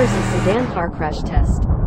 versus sedan car crash test.